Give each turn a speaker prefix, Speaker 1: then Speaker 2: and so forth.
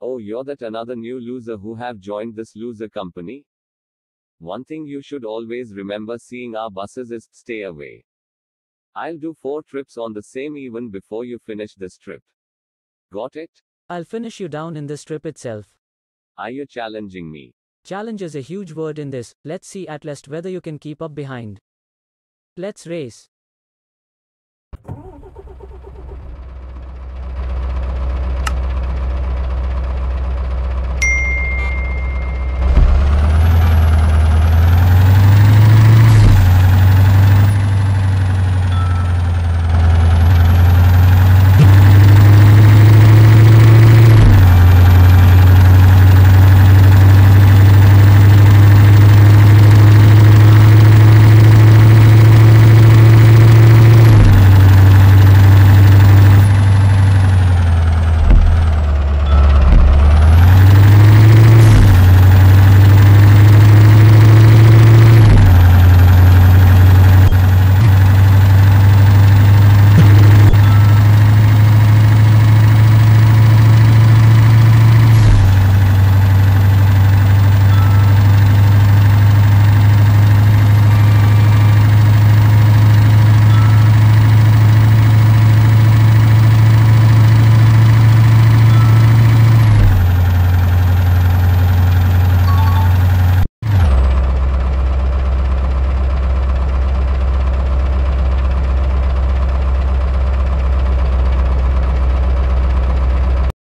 Speaker 1: Oh, you're that another new loser who have joined this loser company? One thing you should always remember seeing our buses is stay away. I'll do four trips on the same even before you finish this trip. Got it?
Speaker 2: I'll finish you down in this trip itself.
Speaker 1: Are you challenging me?
Speaker 2: Challenge is a huge word in this, let's see at least whether you can keep up behind. Let's race.